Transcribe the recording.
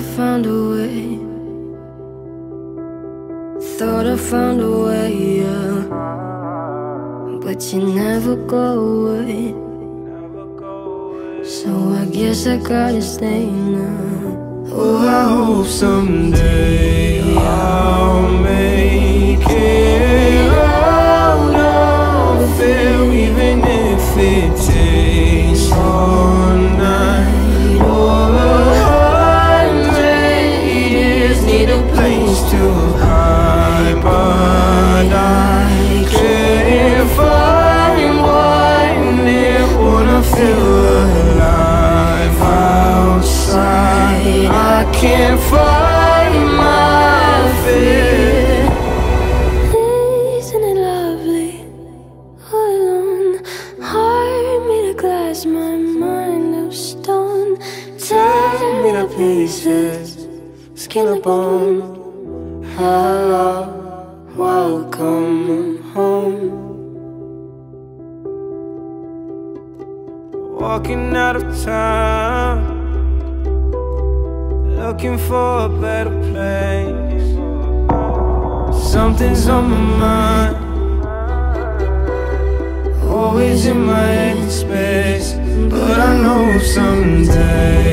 found a way. Thought I found a way, yeah. But you never go away. So I guess I gotta stay now. Oh, I hope someday I'll make it out of there, even if it takes A place to hide, but I can't find one near. Wanna feel alive outside. I can't find my fear. Isn't it lovely? All alone, heart made of glass, my mind of stone. Tear me to pieces, skin and bone. Hello, welcome home. Walking out of town, looking for a better place. Something's on my mind, always in my head space. But I know someday